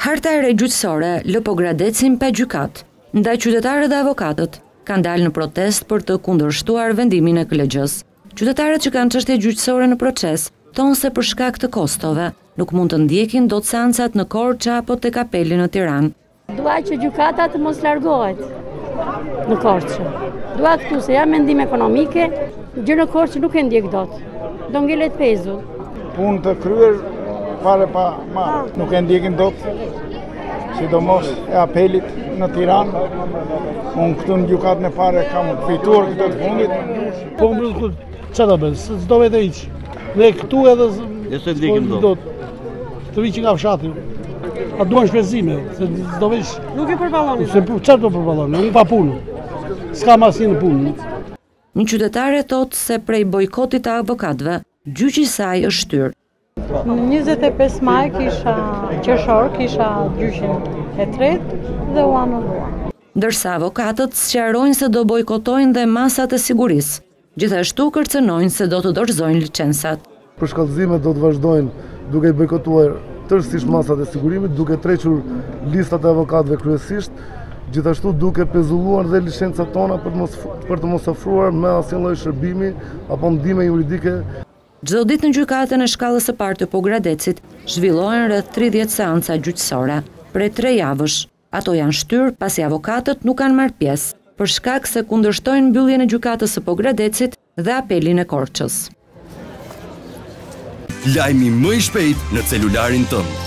Harta e re gjyqësore lë Pogradecin pa gjykatë, ndaj qytetarët dhe avokatët kanë dalë në protestë për të kundërshtuar vendimin e KLGJ-së. Qytetarët që kanë çështje gjyqësore në proces thonë se për shkak të kostove nuk mund të ndjekin dot seancat në Korçë apo tek Apeli në Tiranë. Dua që gjykata të mos largohet në Korçë. Dua këtu se jam me ndihmë ekonomike, gjyqin në Korçë nuk e ndjek dot. Do ngelet pezull. Punë të kryer fare pa marrë. Ah. Nuk e ndjekim dot. Sidomos e apelit në Tiranë. Unë këtu në gjykatën e parë kam fituar këtë të fundit. Po më rrëzë, që të bëjë, s'do vete hiç. Ne këtu edhe... Dhe s'e ndjekim dot. Të vij që nga fshati, a duan shpenzime, se do vish... Nuk e përbaloni? Se për këtë do përballoni, unë pa punë, s'kam asnjë në punë. Një qytetare thotë se prej bojkotit të avokatëve, gjyqi i saj është shtyrë. Në 5 maj kisha qershor, kisha gjyqin e tretë dhe u anullua. Ndërsa avokatët sqarojnë se do bojkotojnë dhe masat e sigurisë, Gjithashtu kërcënojnë se do të dorëzojnë licensat. Përshkallëzimet do të vazhdojnë duke i bojkotuar tërësisht masat e sigurimit, duke tërhequr listat e avokatëve kryesisht, gjithashtu duke pezulluar dhe licencat tona për të mos ofruar më asnjë lloj shërbimi apo ndihme juridike. Çdo ditë në Gjykatën e Shkallës së Parë të Pogradecit zhvillohen rreth tridhjetë seanca gjyqësore, prej tre javësh. Ato janë shtyrë pasi avokatët nuk kanë marrë pjesë, për shkak se kundërshtojnë mbylljen e gjykatës së Pogradecit dhe apelin e Korçës. Lajmi më i shpejtë në celularin tënd!